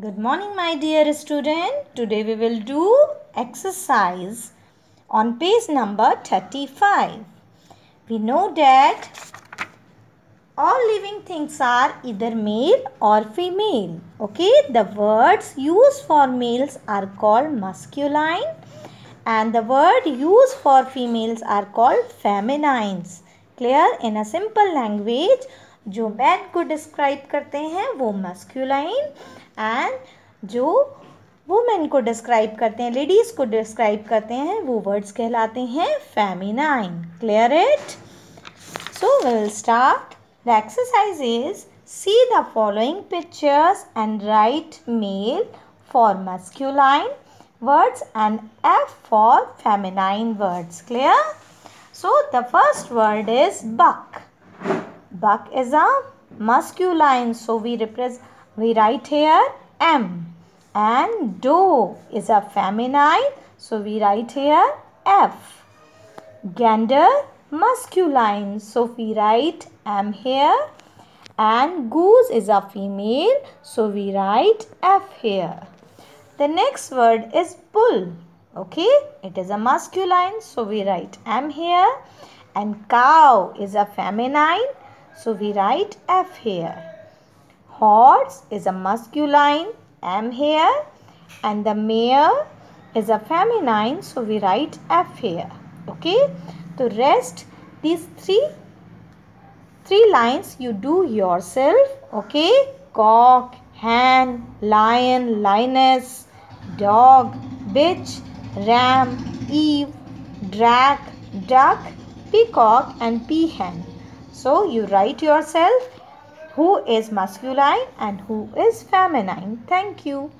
Good morning, my dear student. Today we will do exercise on page number 35. We know that all living things are either male or female. Okay, the words used for males are called masculine and the word used for females are called feminines. Clear? In a simple language, जो man को describe करते हैं, वो masculine and जो women को describe करते हैं ladies को डिस्क्राइब करते हैं, वो वर्ड्स कहलाते हैं feminine clear it so will start the exercise is see the following pictures and write male for masculine words and F for feminine words. Clear? So, the first word is buck. Buck is a masculine. So we represent we write here M. And doe is a feminine. So we write here F. Gander masculine. So we write M here. And goose is a female. So we write F here. The next word is bull. Okay, it is a masculine, so we write M here. And cow is a feminine, so we write F here. Horse is a masculine, M here. And the mare is a feminine, so we write F here. Okay, the rest, these three, three lines you do yourself. Okay, cock, hen, lion, lioness, dog, bitch, ram, eve, drag, duck, peacock and peahen. So you write yourself who is masculine and who is feminine. Thank you.